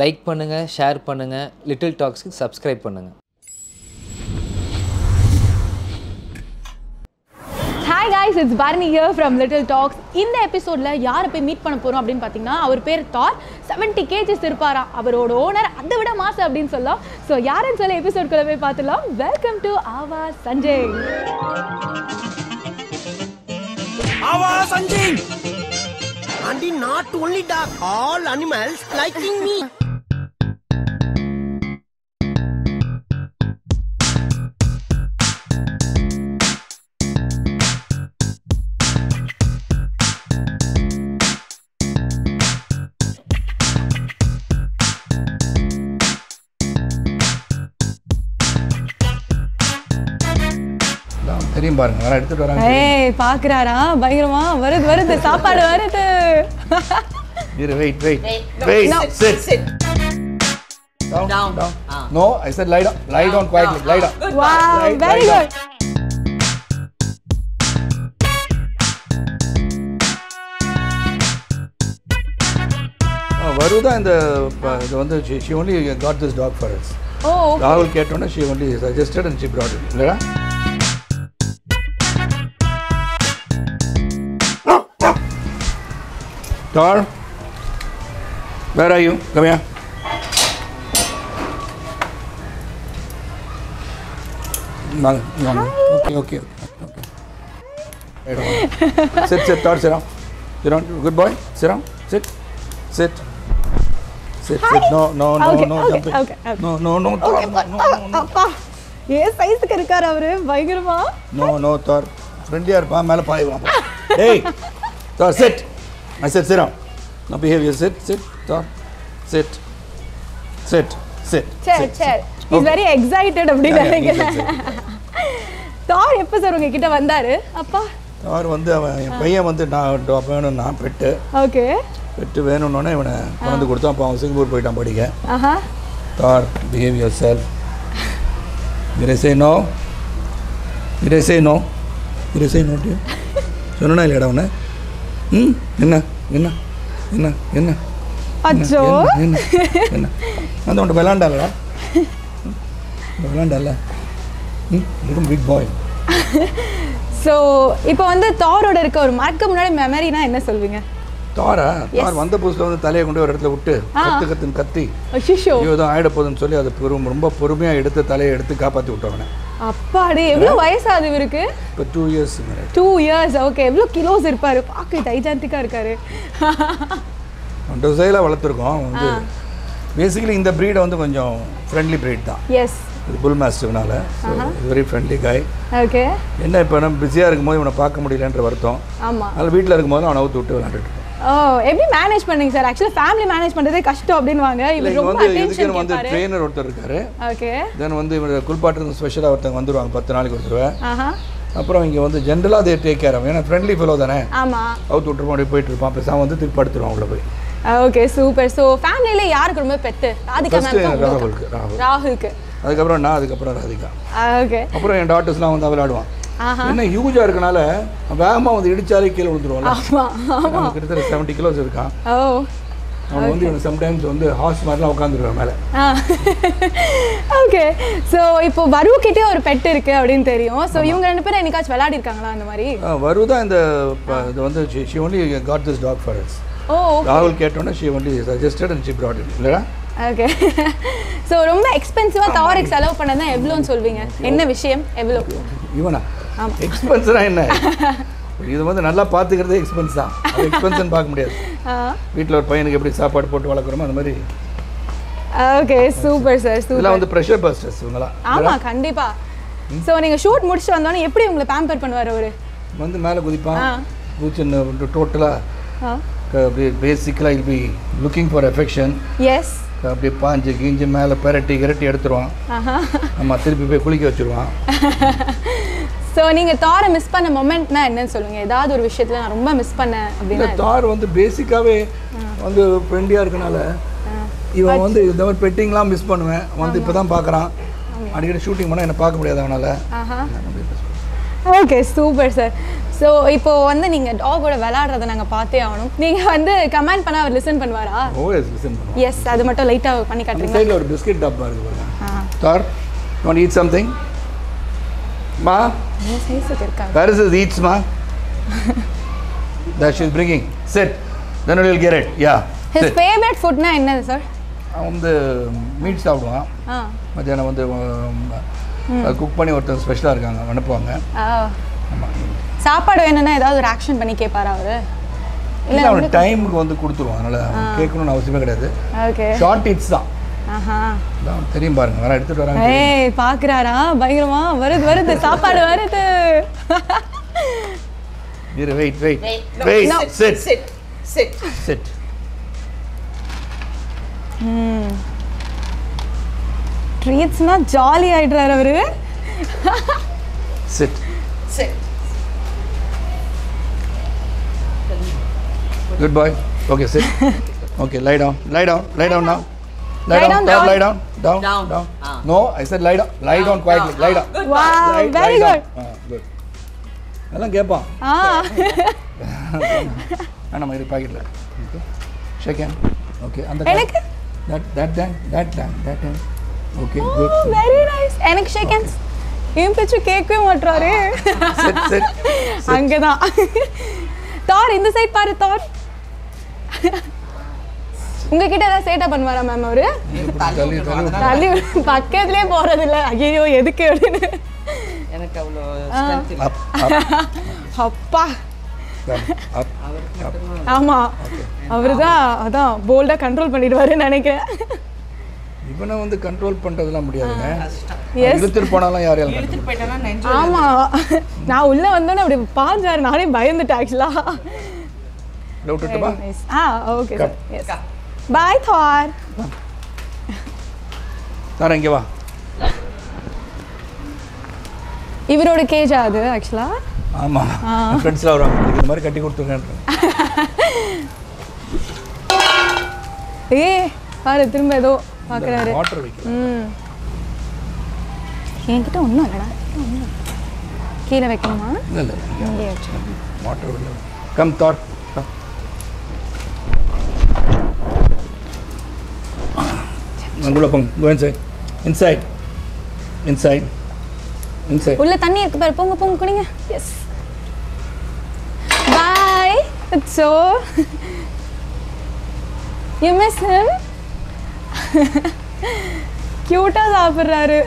Like பண்ணுங்கள் share பண்ணுங்கள் little டாக்ஸ்க்கு சப்ஸ்கிரைப் பண்ணுங்கள் hi guys it's Barney here from little dogs இந்த எபிசோடில் யாரை போய் மீட் பண்ண போகிறோம் அப்படின்னு பார்த்தீங்கன்னா அவர் பேர் தார் செவன்ட்டி கேஜிஸ் இருப்பாராம் அவரோட ஓனர் அதை விட மாசம் அப்படின்னு சொல்லலாம். ஸோ யாருன்னு சொல்ல எபிசோட்குள்ளே போய் பார்த்துலாம் welcome to Aava Sanjay Our Sanjay! And not only dog, all animals liking me. தெரியும் பாருங்க வர எடுத்துட்டு வராங்க ஏய் பார்க்குறாரா பயங்கரமா வருது வருது சாப்பாடு வருது இரு wait wait wait. Sit sit down down down no i said lie down lie down quietly lie down right good ஆ, வருதா இந்த இது வந்து only got this dog for us ஓ ராகுல் கேட்டோன்னே only suggested and she brought it இல்லையா Tar, where are you? Come here. வாங்க, இங்க வாங்க. Okay, okay, okay. On. Sit, sit, Tar, sit down. Sit down. Good boy. Sit down. Sit. Sit. Sit, sit. No, no, no, Okay, no, okay, okay, okay. No, no, no, Tar. No, no, no. அப்பா ஏ சைஸுக்கு இருக்காரு அவரு பயங்கரமா no no தார் ஃப்ரெண்ட்லியாக இருப்பான் மேலே பாய்வான் டேய் தார் சிட் ஐ செட் சிரம் நான் பிஹேவியர் சிட் சிட் தார் சிட் சிட் சிட் சரி சரி இஸ் வெரி எக்ஸைட்டட் அப்படின்னு நினைக்கிறேன் தார் எப்போ சார் உங்ககிட்ட வந்தாரு? அப்பா. தார் வந்து அவன் என் பையன் வந்து நான் வேணும் நான் பெட்டு. ஓகே. பெட்டு வேணும்னோடனே இவனை கொண்டு கொடுத்தான் அப்போ அவன் சிங்கப்பூர் போயிட்டான் படிக்க. தார் பிஹேவியர் செல்ஃப் விரசே நோ விரசே நோ விரசே நோட்டு சொன்னா இல்லையாடா அவனை ம் என்ன என்ன என்ன என்ன அச்சோ. என்ன என்ன அந்த உன்ட்ட விளாண்டாலடா விளாண்டால ம் பிக் பாய் ஸோ இப்போ வந்து தாரோட இருக்க ஒரு மறக்க முன்னாடி மெமரினா என்ன சொல்வீங்க? தாரா? தார் வந்த புதுசில் வந்து தலையை கொண்டு ஒரு இடத்துல விட்டு. கத்து கத்துன்னு கத்தி ஐயோ தான் ஆயிட போகுதுன்னு சொல்லி அதை பெரும் ரொம்ப பொறுமையாக எடுத்து தலையை எடுத்து காப்பாற்றி விட்டவனே. அப்பாடி எவ்வளோ வயசாகுது இவருக்கு? இப்போ two years two years okay எவ்வளோ கிலோஸ் இருப்பாரு? பார்க்க டைஜான்டிக்காக இருக்காரு. சைடில் வளர்த்துருக்கோம். வந்து பேசிக்கலி இந்த ப்ரீடை வந்து கொஞ்சம் ஃப்ரெண்ட்லி ப்ரீட் தான். எஸ் இது புல் மாஸ்டிவ்னால வெரி ஃப்ரெண்ட்லி காய் ஓகே என்ன இப்போ நம்ம பிஸியாக இருக்கும்போது இவனை பார்க்க முடியலன்ற வருத்தம். ஆமாம் அதில் வீட்டில் இருக்கும்போது அவனை அவுத்து விட்டு விளாண்டுட்டு ஓ எப்படி மேனேஜ் பண்ணீங்க சார் ஆக்சுவலாக ஃபேமிலி மேனேஜ் பண்ணுறதே கஷ்டம் அப்படின்வாங்க இவர் ரொம்ப அட்டென்ஷன் வந்து ட்ரெயினர் ஒருத்தர் இருக்காரு. ஓகே தென் வந்து இவர் குளிப்பாட்டுறது ஸ்பெஷலாக ஒருத்தங்க வந்துருவாங்க பத்து நாளைக்கு ஒரு அப்புறம் இங்கே வந்து ஜென்ரலாக அதை டேக் கேர் ஆகும் ஏன்னா ஃப்ரெண்ட்லி ஃபெலோ தானே. ஆமாம் அவுத்து விட்டுருப்போம் அப்படியே போயிட்டு இருப்பான். பேசாம வந்து திருப்பி படுத்துருவான் உள்ள போய். ஓகே சூப்பர் ஸோ ஃபேமிலியில யாருக்கு ரொம்ப பெட்டு ராதிகா மேம் ராகுலுக்கு ராகுல். ராகுலுக்கு. அதுக்கப்புறம் நான் அதுக்கப்புறம் ராதிகா. ஓகே அப்புறம் என் டாட்டர்ஸ்லாம் வந்து விளையாடுவான் என்ன ஹியூஜாக இருக்கனால வேகமாக வந்து இடிச்சாலே கீழே அவன் கிட்டத்தட்ட செவன்ட்டி கிலோஸ் இருக்கான். ஓ. அவன் வந்து இவன் சம்டைம்ஸ் வந்து ஹார்ஸ் மாதிரிலாம் உட்காந்துருவான் மேலே. ஓகே ஸோ இப்போ வருவுக்கிட்டே ஒரு பெட் இருக்கு அப்படின்னு தெரியும். ஸோ இவங்க ரெண்டு பேரும் என்னைக்காச்சும் விளையாடி இருக்காங்களா அந்த மாதிரி? வருதா இந்த ப- இது வந்து she only got this dog for ராகுல் கேட்டோன்னே she only suggested and she it. இல்லையா? ஓகே ஸோ ரொம்ப எக்ஸ்பென்சிவாக தவறுக்கு செலவு பண்ணதா எவ்வளோன்னு சொல்வீங்க? என்ன விஷயம்? எவ்வளோ? இவனா? எக்ஸ்பென்ஸ்னா என்ன? இது வந்து நல்லா பார்த்துக்கிறதே எக்ஸ்பென்ஸ் தான். எக்ஸ்பென்ஸ்னு பார்க்க முடியாது. வீட்டில் ஒரு பையனுக்கு எப்படி சாப்பாடு போட்டு வளர்க்குறோமோ அந்த மாதிரி. ஓகே சூப்பர் சார் இதெல்லாம் சூப்பர் வந்து ப்ரெஷர் பஸ்டர்ஸ் இவங்களாம் ஆமா கண்டிப்பா. ஸோ நீங்க ஷூட் முடிச்சுட்டு வந்தோடனே எப்படி உங்களை பேம்பர் பண்ணுவார் அவரு? வந்து மேலே குதிப்பான். குதிச்சு டோட்டலாக பேசிக்கலாக he'll be looking for affection yes அப்படியே பாஞ்சு கீஞ்சு மேலே பெரட்டி கிரட்டி எடுத்துருவான். ஆமாம் திருப்பி போய் குளிக்க வச்சிருவான். ஸோ நீங்க தாரை மிஸ் பண்ண மொமெண்ட்னா என்னன்னு சொல்லுங்க. ஏதாவது ஒரு விஷயத்துல நான் ரொம்ப மிஸ் பண்ணேன் அப்படின்னா தார் வந்து பேசிக்காகவே வந்து ஃப்ரெண்டியாக இருக்கனால இவன் வந்து இந்த மாதிரி பெட்டிங்லாம் மிஸ் பண்ணுவேன். வந்து இப்போ தான் பார்க்குறான் அடிக்கடி ஷூட்டிங் பண்ணால் என்னை பார்க்க முடியாது அவனால். ஓகே சூப்பர் சார் ஸோ இப்போ வந்து நீங்கள் டாகோட விளையாடுறத நாங்கள் பார்த்தே ஆகணும். நீங்கள் வந்து கமெண்ட் பண்ணால் அவர் லிசன் பண்ணுவாரா? லிசன் பண்ணுவோம் எஸ் அது மட்டும் லைட்டாக பண்ணி அந்த காட்டுறீங்களா? சைடில் ஒரு பிஸ்கட் டப்பா இருக்கு பாருங்க. தார் வாண்ட் ஈட் சம்திங் மா சைஸுக்கு இருக்காங்க where is is eats ma is bringing. Sit. Then we will get it. Yeah. His favourite ஃபுட்னா என்னது சார் அவன் வந்து மீட் சாப்பிடுவான். ஆ. மத்தியானம் வந்து குக் பண்ணி ஒருத்தர் ஸ்பெஷலாக இருக்காங்க அனுப்புவாங்க. சாப்பாடு வேணும்னா ஏதாவது ஒரு ஆக்ஷன் பண்ணி கேட்பாரா அவரு? இல்லை அவனுக்கு டைமுக்கு வந்து கொடுத்துருவான் அதனால் கேட்கணும்னு அவசியமே கிடையாது. ஓகே. ஷார்ட் இட்ஸ் தான். தெரியும் பாருங்க. வேற எடுத்துட்டு வராங்க. ஏய் பாக்குறாரா? பயங்கரமா. வருது வருது. சாப்பாடு வருது. இரு wait wait wait. Sit Sit. Sit. Sit ட்ரீட்ஸ்னா jolly ஆயிடுறாரு அவரு. Sit Sit. Good boy okay sit okay lie down lie down lie down now. Lie Lie down down, lie down down Down. Down Ah. No I said lie down lie down quietly lie down Good வா boy. Very good good எல்லாம் கேட்பான் ஆ. வேணாம் இது பாக்கெட்டில் okay ஷேக் hand okay அந்த எனக்கு? That that that that that that okay good very nice எனக்கு shake hands இவன் பேச்சு கேட்கவே சிட் அங்கதான். தார் இந்த சைட் பாரு தார். உங்ககிட்ட ஏதாவது சேட்டா பண்ணுவாரா மேம் அவரு? தள்ளி பக்கத்துலயே போறது இல்ல ஐயோ எதுக்கு அப்படின்னு. எனக்கு அவ்வளோ அப்பா. அப் அப் ஆமா. அவருதான் அதான் போல்டா கண்ட்ரோல் பண்ணிடுவாருன்னு நினைக்கிறேன். இவனை வந்து கண்ட்ரோல் பண்ணுறதுலாம் முடியாதுங்க. இழுத்துட்டு போனாலும் control இழுத்துட்டு போயிட்டானா நெஞ்சு ஆமா. நான் உள்ள வந்தோன்னே அப்படி பாஞ்சாரு. நானே பயந்துட்டேன் ஆக்சுவலா பண்ண- விட்டுட்டுமா ஆ ஓகே. எஸ் பாய் தார் சார் இங்கே வா. இவரோட கேஜ் அது ஆக்சுவலா ஆமாம் ஃப்ரெண்ட்ஸ்லாம் வருவாங்க. இந்த மாதிரி கட்டி கொடுத்துருக்கேன் ஏ பாரு திரும்ப ஏதோ பாக்குறாரு. வாட்டர் வைக்கிறேன் ம். என்கிட்ட ஒன்றும் இல்லைடா. இல்லை. கீழே வைக்கணுமா? இல்லை இல்லை இங்கே வச்சுக்கோங்க வாட்டர் உள்ள. Come there go inside inside inside inside உள்ள தண்ணி இருக்கு பாரு. போங்க போங்க குடிங்க. Yes boy so you miss him க்யூட்டாக சாப்பிட்றாரு.